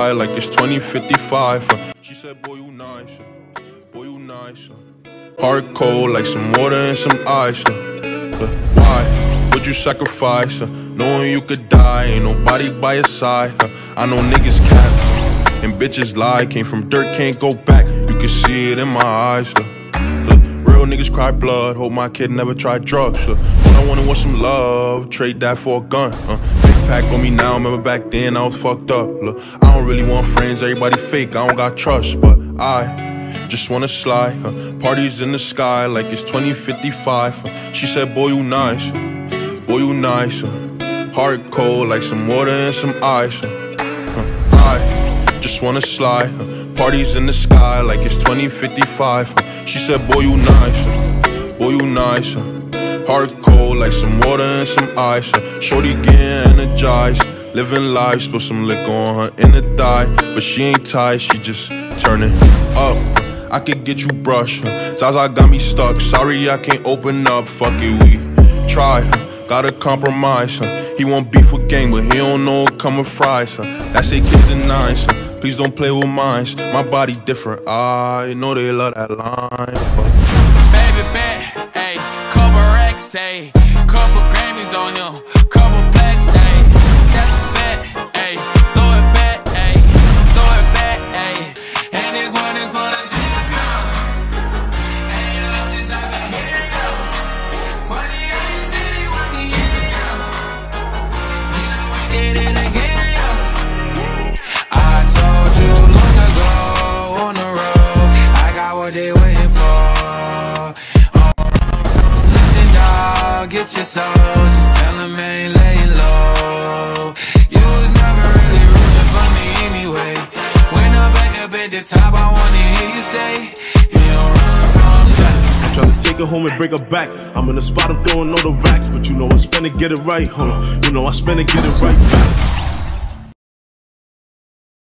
Like it's 2055. Uh, she said, boy, you nice. Boy, you nice. Heart cold like some water and some ice. Why would you sacrifice? Knowing you could die, ain't nobody by your side. I know niggas cap and bitches lie. Came from dirt, can't go back. You can see it in my eyes. Niggas cry blood. Hope my kid never tried drugs. Uh, when I wanna want some love, trade that for a gun. Uh, big pack on me now. Remember back then I was fucked up. Look, I don't really want friends. Everybody fake. I don't got trust, but I. Just wanna slide, parties in the sky like it's 2055. Uh, she said, Boy, you nice, boy, you nice. Uh, heart cold like some water and some ice. I just wanna slide, parties in the sky like it's 2055. Uh, she said, Boy, you nice, uh, boy, you nice. Uh, heart cold like some water and some ice. Uh, shorty getting energized. Living life, spill some liquor on her in the thigh. But she ain't tight, she just turning up. I could get you brushed. Zaza got me stuck. Sorry, I can't open up. Fuck it, we tried. Gotta compromise. He want beef with gang, but he don't know it come with fries. That's eight kids and nines. Please don't play with minds. My body different. Ah, I know they love that line. Baby bet, ayy, couple racks, ayy, couple Grammys on him, couple blacks, ayy. That's a fact, ayy. Throw it back, ayy, throw it back, ayy. And this one is for the champion. Ain't lost since I've here. Funny how you said it was the end. You know we did it Get your soul, just tell them ain't laying low. You was never really rooting for me anyway. When I'm back up at the top, I wanna hear you say. Tryna take her home and break her back. I'm in the spot, I'm throwing all the racks, but you know I spend it, get it right. Hold on, you know I spend it, get it right back.